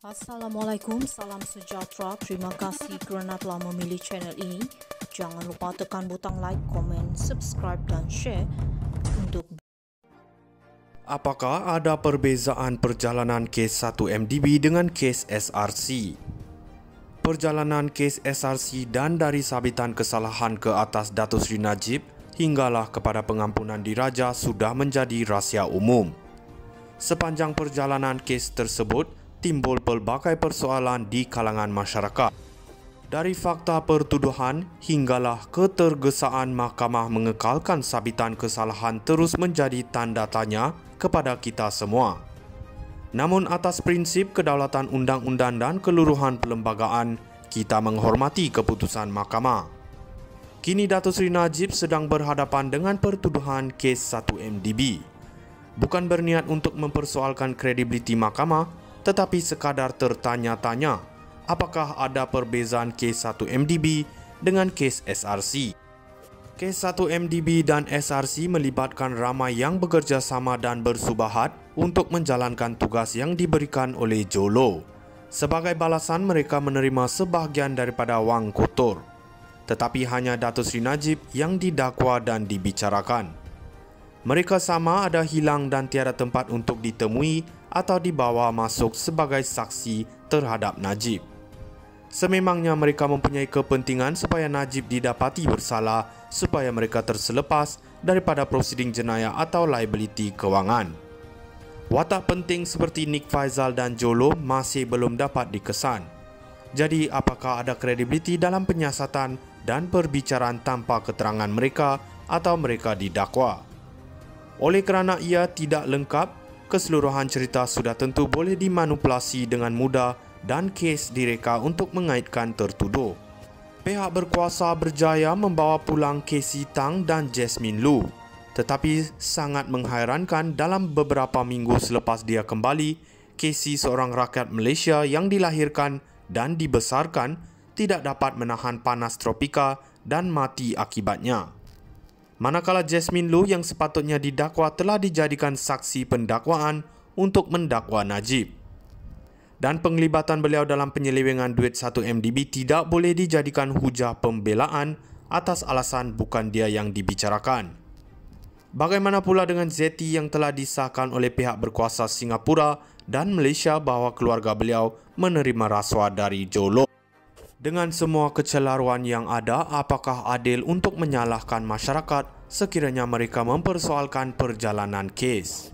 Assalamualaikum, salam sejahtera. Terima kasih kerana telah memilih channel ini. Jangan lupa tekan butang like, komen, subscribe dan share untuk Apakah ada perbezaan perjalanan kes 1 MDB dengan kes SRC? Perjalanan kes SRC dan dari sabitan kesalahan ke atas Datuk Seri Najib hinggalah kepada pengampunan diraja sudah menjadi rahsia umum. Sepanjang perjalanan kes tersebut, timbul pelbagai persoalan di kalangan masyarakat. Dari fakta pertuduhan hinggalah ketergesaan mahkamah mengekalkan sabitan kesalahan terus menjadi tanda tanya kepada kita semua. Namun atas prinsip kedaulatan undang-undang dan keluruhan perlembagaan, kita menghormati keputusan mahkamah. Kini Datuk Seri Najib sedang berhadapan dengan pertuduhan kes 1 MDB. Bukan berniat untuk mempersoalkan kredibiliti mahkamah, tetapi sekadar tertanya-tanya apakah ada perbezaan kes 1 MDB dengan kes SRC. Kes 1 MDB dan SRC melibatkan ramai yang bekerjasama dan bersubahat untuk menjalankan tugas yang diberikan oleh Jolo. Sebagai balasan mereka menerima sebahagian daripada wang kotor. Tetapi hanya Datuk Seri Najib yang didakwa dan dibicarakan. Mereka sama ada hilang dan tiada tempat untuk ditemui atau dibawa masuk sebagai saksi terhadap Najib. Sememangnya mereka mempunyai kepentingan supaya Najib didapati bersalah supaya mereka terselepas daripada prosiding jenayah atau liability kewangan. Watak penting seperti Nick Faizal dan Jolo masih belum dapat dikesan. Jadi apakah ada kredibiliti dalam penyiasatan dan perbicaraan tanpa keterangan mereka atau mereka didakwa? Oleh kerana ia tidak lengkap, keseluruhan cerita sudah tentu boleh dimanipulasi dengan mudah dan kes direka untuk mengaitkan tertuduh. Pihak berkuasa berjaya membawa pulang Casey Tang dan Jasmine Lu. Tetapi sangat menghairankan dalam beberapa minggu selepas dia kembali, Casey seorang rakyat Malaysia yang dilahirkan dan dibesarkan tidak dapat menahan panas tropika dan mati akibatnya manakala Jasmine Lu yang sepatutnya didakwa telah dijadikan saksi pendakwaan untuk mendakwa Najib. Dan penglibatan beliau dalam penyelewengan duit 1 MDB tidak boleh dijadikan hujah pembelaan atas alasan bukan dia yang dibicarakan. Bagaimana pula dengan Zeti yang telah disahkan oleh pihak berkuasa Singapura dan Malaysia bahawa keluarga beliau menerima rasuah dari Jolo? Dengan semua kecelaruan yang ada, apakah adil untuk menyalahkan masyarakat sekiranya mereka mempersoalkan perjalanan kes?